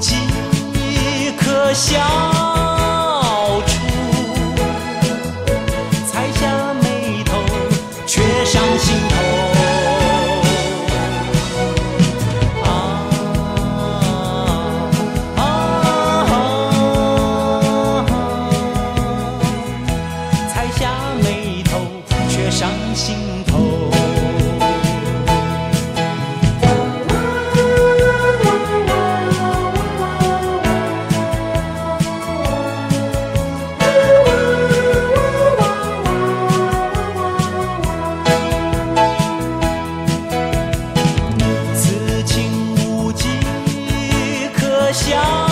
几颗小珠，才下眉头，却上心头。啊啊，才下眉头，却上心头。想